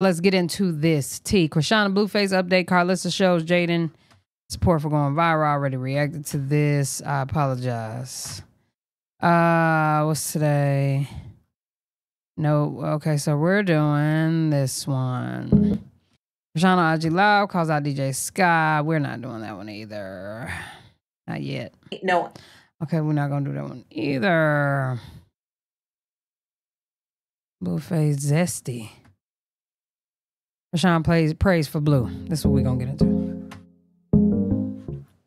Let's get into this. T. Chrisean Blueface update. Karlissa shows Jaidyn support for going viral. I already reacted to this. I apologize. Uh, what's today? No. Okay, so we're doing this one. Chrisean IG Live calls out DJ Sky. We're not doing that one either. Not yet. No. Okay, we're not gonna do that one either. Blueface Zesty. Chrisean plays praise for Blue. This is what we're gonna get into.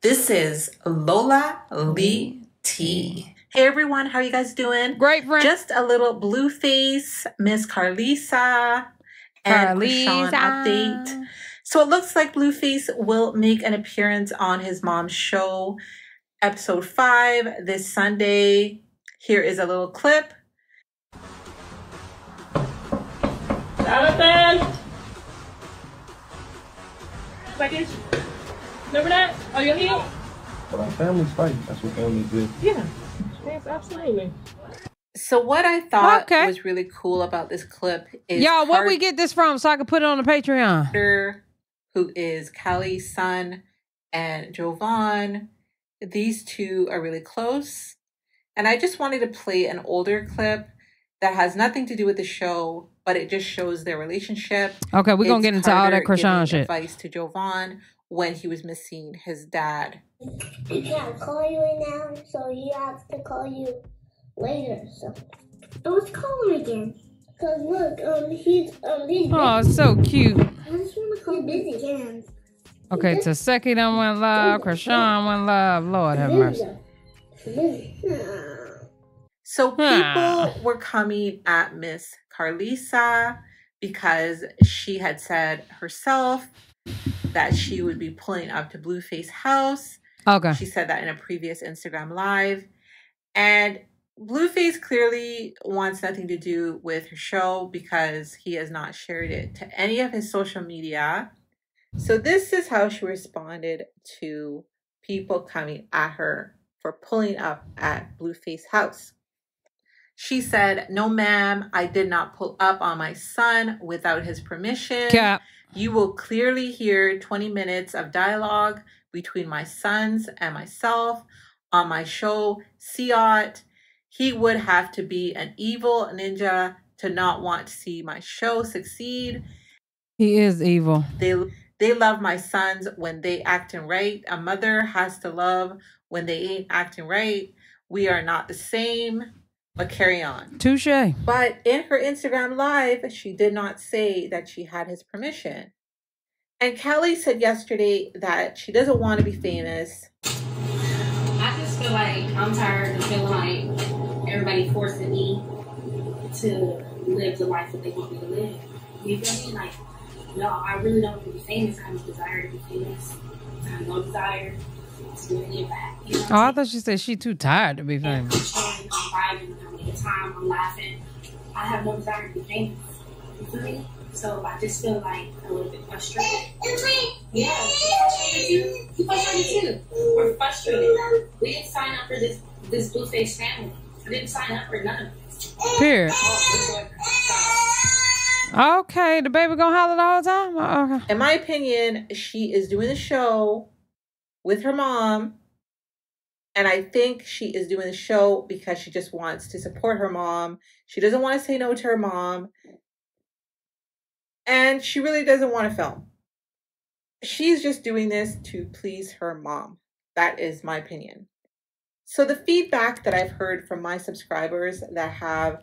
This is Lola Lee T. Hey everyone, how are you guys doing? Great friend. Just a little Blueface, Miss Karlissa, and Chrisean update. So it looks like Blueface will make an appearance on his mom's show, episode five, this Sunday. Here is a little clip. Jonathan! Second. Remember that? Oh, you're here? But our families fight. That's what families do. Yeah. Yes, absolutely. So what I thought Okay. was really cool about this clip is Y'all, where we get this from so I can put it on the Patreon? Who is Callie's son, and Jovan. These two are really close. And I just wanted to play an older clip that has nothing to do with the show, but it just shows their relationship. Okay, we're gonna get into all that Carter Chrisean shit. Advice to Jovan when he was missing his dad. He can't call you right now, so he has to call you later. So, oh, let's call him again. Cause look, um, he's um, he's Oh, it's so cute. I just want to call busy. Cans. Okay, Taseki done went live. Chrisean went live. Lord have mercy. So Huh. people were coming at Miss Karlissa because she had said herself that she would be pulling up to Blueface house. Okay. She said that in a previous Instagram live. And Blueface clearly wants nothing to do with her show because he has not shared it to any of his social media. So this is how she responded to people coming at her for pulling up at Blueface house. She said, No, ma'am, I did not pull up on my son without his permission. Cap. You will clearly hear 20 minutes of dialogue between my sons and myself on my show, Cixot. He would have to be an evil ninja to not want to see my show succeed. He is evil. They they love my sons when they acting right. A mother has to love when they ain't acting right. We are not the same, but carry on. Touche. But in her Instagram live, she did not say that she had his permission. And Kelly said yesterday that she doesn't want to be famous. I just feel like I'm tired of feeling like everybody forcing me to live the life that they want me to live. You feel me? Like, no, I really don't want to be famous. I have no desire to be famous. I have no desire to do any of that. You know Oh, I thought she said she too tired to be saying? And famous. I'm chilling, I'm vibing, I'm having a good time, I'm laughing. I have no desire to be famous. You feel me? So I just feel like a little bit frustrated. Yeah, you frustrated too. You frustrated too. We're frustrated. We didn't sign up for this this Blueface family. We didn't sign up for none of this. Period. Oh, we're boyfriends. Okay, the baby gonna holler the whole time? Oh, Okay. In my opinion, she is doing the show with her mom. And I think she is doing the show because she just wants to support her mom. She doesn't want to say no to her mom. And she really doesn't want to film. She's just doing this to please her mom. That is my opinion. So, the feedback that I've heard from my subscribers that have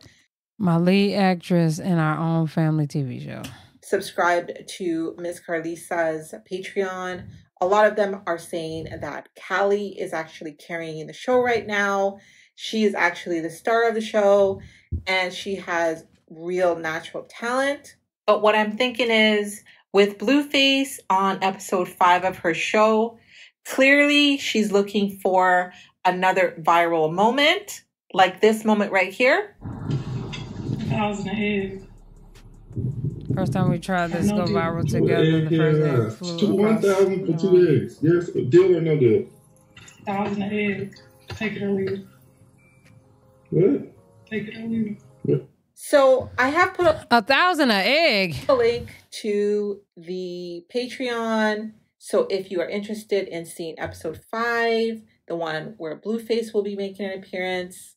My lead actress in our own family TV show. subscribed to Miss Karlissa's Patreon. A lot of them are saying that Callie is actually carrying the show right now. She is actually the star of the show and she has real natural talent. But what I'm thinking is with Blueface on episode five of her show, clearly she's looking for another viral moment, like this moment right here. First time we tried this go viral together. egg The first day carriers. flew Two thousand for two world. eggs. Yes, deal or no deal? Thousand eggs. Take it or leave it. What? Take it or leave it. What? So I have put up A thousand an egg. a link to the Patreon. So if you are interested in seeing episode five, the one where Blueface will be making an appearance,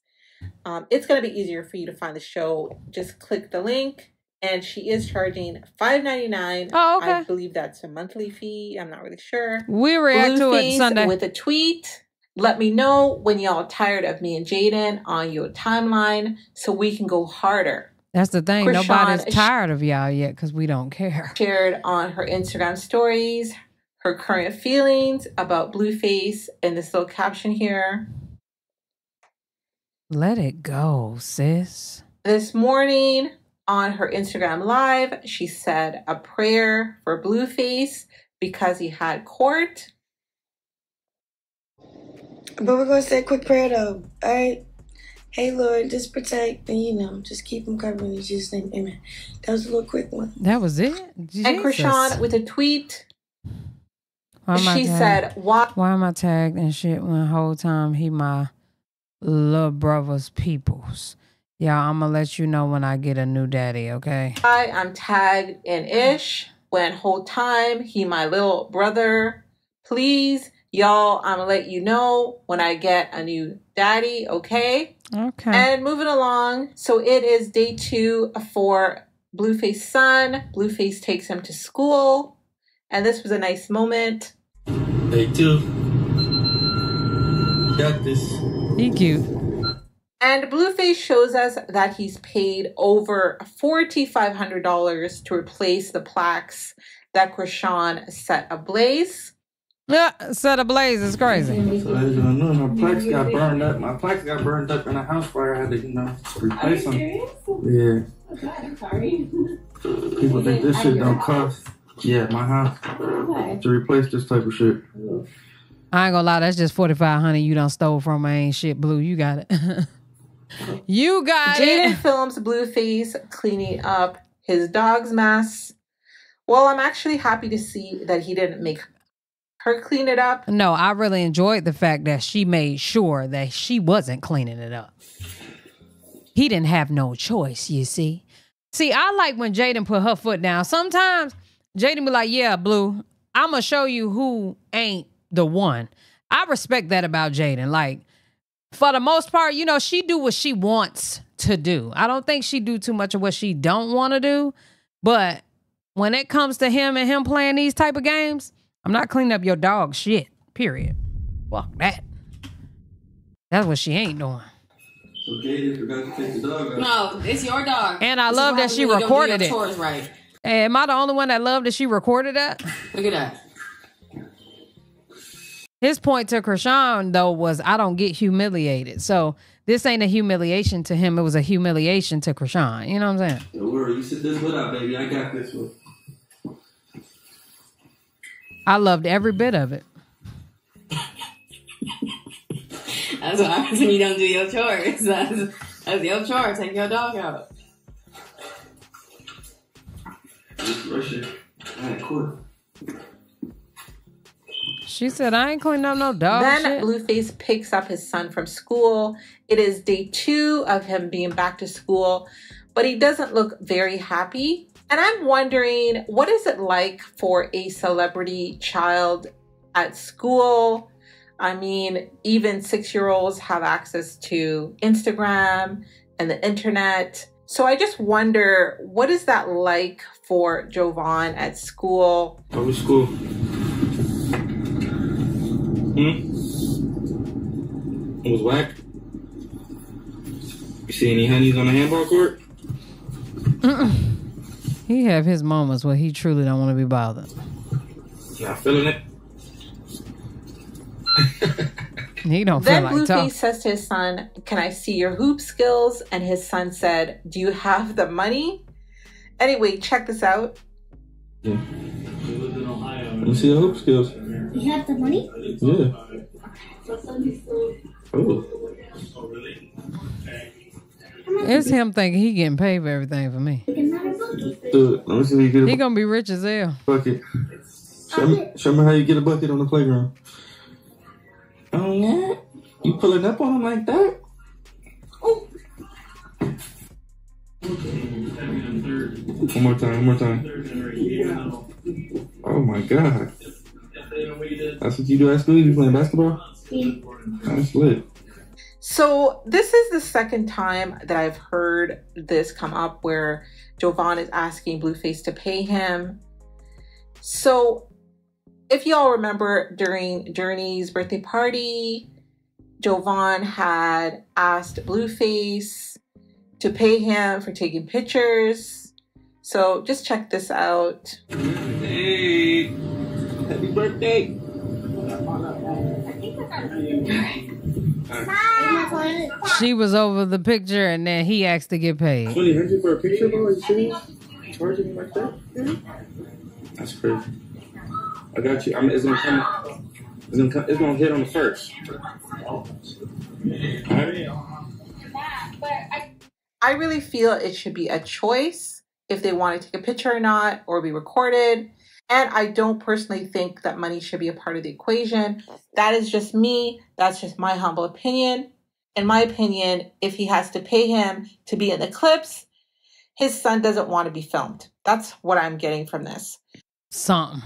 um, it's going to be easier for you to find the show. Just click the link, and she is charging five ninety nine. Oh, okay. I believe that's a monthly fee. I'm not really sure. We react to it Sunday. with a tweet. Let me know when y'all tired of me and Jaidyn on your timeline so we can go harder. That's the thing. Chrisean Nobody's tired of y'all yet because we don't care. Shared on her Instagram stories her current feelings about Blueface and this little caption here. Let it go, sis. This morning on her Instagram live, she said a prayer for Blueface because he had court. But we're gonna say a quick prayer though. All right. Hey Lord, just protect and you know, just keep them covered in Jesus' name. Amen. That was a little quick one. That was it. And Jesus. Chrisean with a tweet, Why am she tagged? said, Why Why am I tagged and shit when the whole time he my little brother's peoples? Yeah, I'm gonna let you know when I get a new daddy, okay? Hi, I'm tagged in ish when whole time he my little brother. Please, y'all, I'm gonna let you know when I get a new daddy, okay? Okay. And moving along, so it is day two for Blueface son. Blueface takes him to school, and this was a nice moment. Day two. Got this. he cute. And Blueface shows us that he's paid over $4,500 to replace the plaques that Chrisean set ablaze. Yeah, set ablaze is crazy. So as y'all know, my plaques got burned up. My plaques got burned up in a house fire. I had to, you know, replace them. Yeah. God, I'm sorry. People think this shit don't cost. Yeah, my house. Okay. To replace this type of shit. I ain't gonna lie, that's just forty five hundred you done stole from me. Ain't shit blue. You got it. you got Jaidyn films Blueface cleaning up his dog's mess. Well, I'm actually happy to see that he didn't make her clean it up. No, I really enjoyed the fact that she made sure that she wasn't cleaning it up. He didn't have no choice, you see. See, I like when Jaidyn put her foot down. Sometimes Jaidyn be like, "Yeah, Blue, I'm gonna show you who ain't the one." I respect that about Jaidyn. Like, for the most part, you know, she do what she wants to do. I don't think she do too much of what she don't want to do. But when it comes to him and him playing these type of games, I'm not cleaning up your dog shit. Period. Fuck that. That's what she ain't doing. Forgot to take the dog out. No, it's your dog. And I This love that she recorded it. Right. Hey, am I the only one that loved that she recorded that? Look at that. His point to Chrisean though was I don't get humiliated. So this ain't a humiliation to him. It was a humiliation to Chrisean. You know what I'm saying? Don't worry, you sit this one out, baby. I got this one. I loved every bit of it. That's what happens when you don't do your chores. That's, that's your chore. Take your dog out. Just rush it. I had court. She said I ain't cleaning up no dog then shit. Blueface picks up his son from school. It is day two of him being back to school, but he doesn't look very happy. And I'm wondering, what is it like for a celebrity child at school? I mean, even six year olds have access to Instagram and the internet. So I just wonder, what is that like for Jovan at school? How was school? Hmm? It was whack? You see any honeys on the handball court? He have his moments where he truly don't want to be bothered. Not feeling it? He don't feel Then like Blueface talking. says to his son, Can I see your hoop skills? And his son said, Do you have the money? Anyway, check this out. Yeah. You see the hoop skills? You have the money? Yeah. Oh. It's him thinking he getting paid for everything for me. Dude, let me see how you get a He gonna be rich as hell. bucket. Show me, show me how you get a bucket on the playground. Oh, yeah? You pulling up on him like that? One more time, one more time. Oh my god. That's what you do at school? You playing basketball? That's lit. So this is the second time that I've heard this come up where Jovan is asking Blueface to pay him. So if y'all remember during Journey's birthday party, Jovan had asked Blueface to pay him for taking pictures. So just check this out. Hey, happy birthday. She was over the picture and then he asked to get paid. 20 for a picture, bro? Are you serious? Charging me like that? That's crazy. I got you. I'm, it's gonna come. It's gonna come, It's gonna hit on the first. Alright. I really feel it should be a choice if they want to take a picture or not or be recorded. And I don't personally think that money should be a part of the equation. That is just me. That's just my humble opinion. In my opinion, if he has to pay him to be in the clips, his son doesn't want to be filmed. That's what I'm getting from this. Something.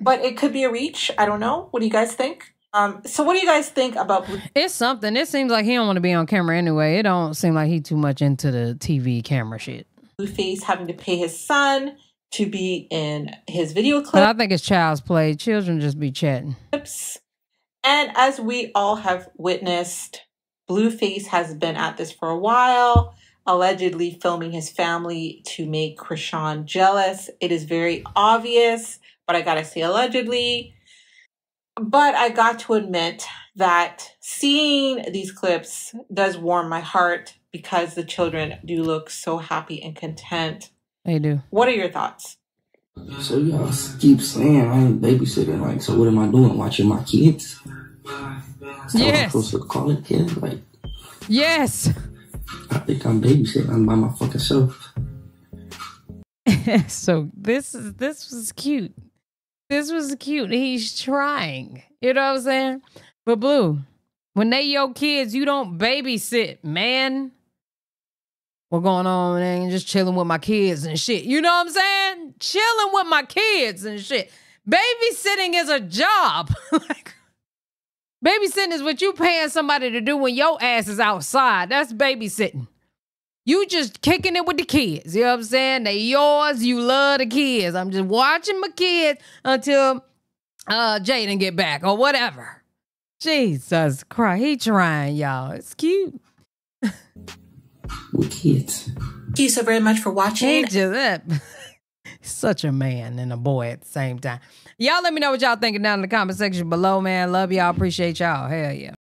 But it could be a reach. I don't know. What do you guys think? Um, so what do you guys think about Blue- It's something. It seems like he don't want to be on camera anyway. It don't seem like he too much into the TV camera shit. Blueface having to pay his son to be in his video But clip? I think it's child's play. Children just be chatting. And as we all have witnessed, Blueface has been at this for a while, allegedly filming his family to make Chrisean jealous. It is very obvious, but I gotta say allegedly. But I got to admit that seeing these clips does warm my heart because the children do look so happy and content. They do. What are your thoughts? So y'all keep saying I ain't babysitting. Like, so what am I doing? Watching my kids? Yes. supposed to call it, kid? Like, Yes. I think I'm babysitting. I'm by my fucking self. so this is this was cute. This was cute. He's trying. You know what I'm saying? But Blue, when they your kids, you don't babysit, man. What going on, man? Just chilling with my kids and shit. You know what I'm saying? Chilling with my kids and shit. Babysitting is a job. like, babysitting is what you paying somebody to do when your ass is outside. That's babysitting. You just kicking it with the kids. You know what I'm saying? They yours. You love the kids. I'm just watching my kids until uh Jaidyn get back or whatever. Jesus Christ. He trying, y'all. It's cute. With kids. Thank you so very much for He watching. just uh, such a man and a boy at the same time. Y'all let me know what y'all thinking down in the comment section below, man. Love y'all. Appreciate y'all. Hell yeah.